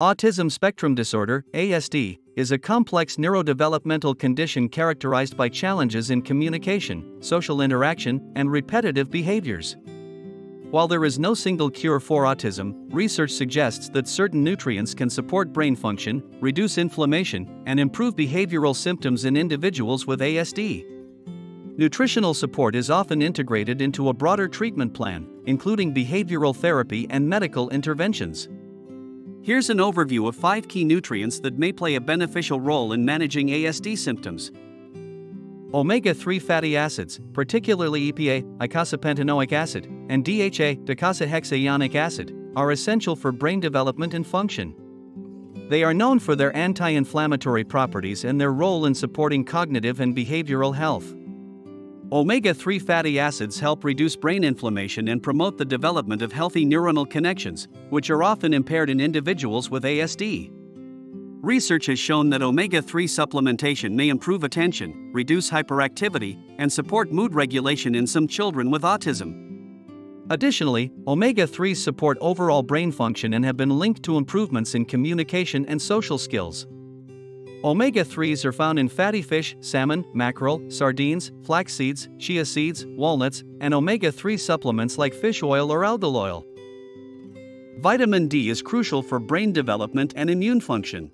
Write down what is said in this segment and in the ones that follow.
Autism spectrum disorder, ASD, is a complex neurodevelopmental condition characterized by challenges in communication, social interaction, and repetitive behaviors. While there is no single cure for autism, research suggests that certain nutrients can support brain function, reduce inflammation, and improve behavioral symptoms in individuals with ASD. Nutritional support is often integrated into a broader treatment plan, including behavioral therapy and medical interventions. Here's an overview of 5 key nutrients that may play a beneficial role in managing ASD symptoms. Omega 3 fatty acids, particularly EPA, eicosapentaenoic acid, and DHA, docosahexaenoic acid, are essential for brain development and function. They are known for their anti inflammatory properties and their role in supporting cognitive and behavioral health. Omega 3 fatty acids help reduce brain inflammation and promote the development of healthy neuronal connections, which are often impaired in individuals with ASD. Research has shown that omega 3 supplementation may improve attention, reduce hyperactivity, and support mood regulation in some children with autism. Additionally, omega 3s support overall brain function and have been linked to improvements in communication and social skills. Omega 3s are found in fatty fish, salmon, mackerel, sardines, flax seeds, chia seeds, walnuts, and omega 3 supplements like fish oil or algal oil. Vitamin D is crucial for brain development and immune function.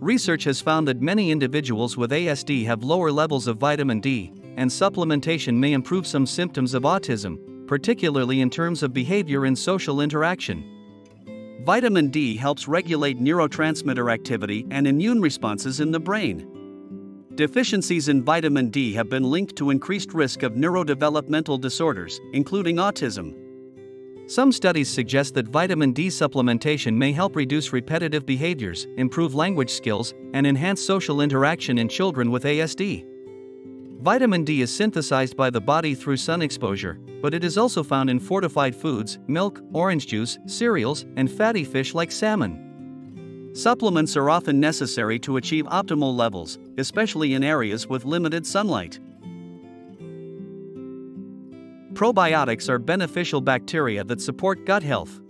Research has found that many individuals with ASD have lower levels of vitamin D, and supplementation may improve some symptoms of autism, particularly in terms of behavior and social interaction. Vitamin D helps regulate neurotransmitter activity and immune responses in the brain. Deficiencies in vitamin D have been linked to increased risk of neurodevelopmental disorders, including autism. Some studies suggest that vitamin D supplementation may help reduce repetitive behaviors, improve language skills, and enhance social interaction in children with ASD. Vitamin D is synthesized by the body through sun exposure, but it is also found in fortified foods, milk, orange juice, cereals, and fatty fish like salmon. Supplements are often necessary to achieve optimal levels, especially in areas with limited sunlight. Probiotics are beneficial bacteria that support gut health.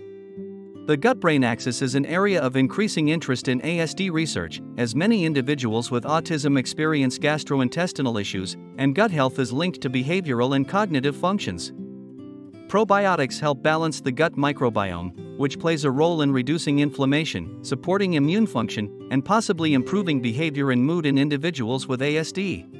The gut brain axis is an area of increasing interest in ASD research, as many individuals with autism experience gastrointestinal issues, and gut health is linked to behavioral and cognitive functions. Probiotics help balance the gut microbiome, which plays a role in reducing inflammation, supporting immune function, and possibly improving behavior and mood in individuals with ASD.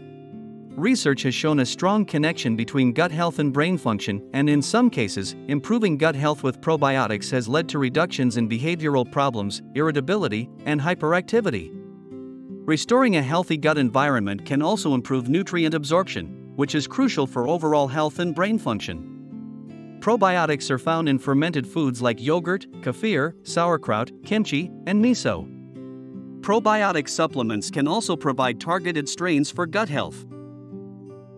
Research has shown a strong connection between gut health and brain function, and in some cases, improving gut health with probiotics has led to reductions in behavioral problems, irritability, and hyperactivity. Restoring a healthy gut environment can also improve nutrient absorption, which is crucial for overall health and brain function. Probiotics are found in fermented foods like yogurt, kefir, sauerkraut, kimchi, and miso. Probiotic supplements can also provide targeted strains for gut health.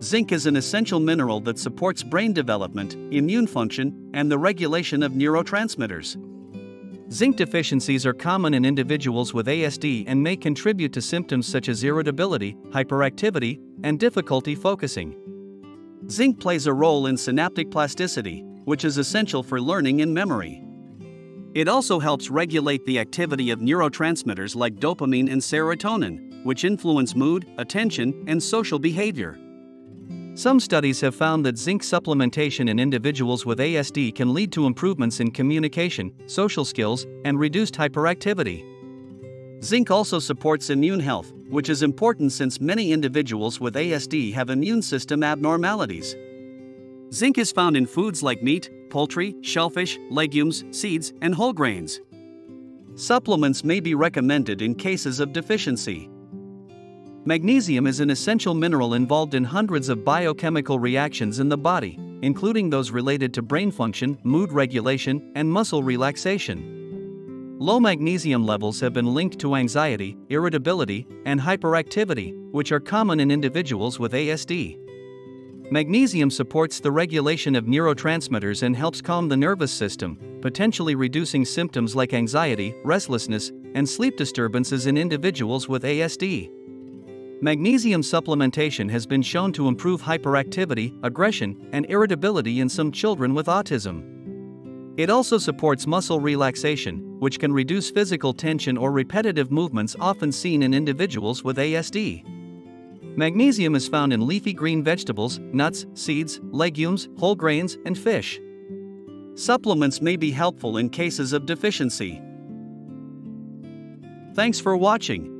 Zinc is an essential mineral that supports brain development, immune function, and the regulation of neurotransmitters. Zinc deficiencies are common in individuals with ASD and may contribute to symptoms such as irritability, hyperactivity, and difficulty focusing. Zinc plays a role in synaptic plasticity, which is essential for learning and memory. It also helps regulate the activity of neurotransmitters like dopamine and serotonin, which influence mood, attention, and social behavior. Some studies have found that zinc supplementation in individuals with ASD can lead to improvements in communication, social skills, and reduced hyperactivity. Zinc also supports immune health, which is important since many individuals with ASD have immune system abnormalities. Zinc is found in foods like meat, poultry, shellfish, legumes, seeds, and whole grains. Supplements may be recommended in cases of deficiency. Magnesium is an essential mineral involved in hundreds of biochemical reactions in the body, including those related to brain function, mood regulation, and muscle relaxation. Low magnesium levels have been linked to anxiety, irritability, and hyperactivity, which are common in individuals with ASD. Magnesium supports the regulation of neurotransmitters and helps calm the nervous system, potentially reducing symptoms like anxiety, restlessness, and sleep disturbances in individuals with ASD. Magnesium supplementation has been shown to improve hyperactivity, aggression, and irritability in some children with autism. It also supports muscle relaxation, which can reduce physical tension or repetitive movements often seen in individuals with ASD. Magnesium is found in leafy green vegetables, nuts, seeds, legumes, whole grains, and fish. Supplements may be helpful in cases of deficiency. Thanks for watching.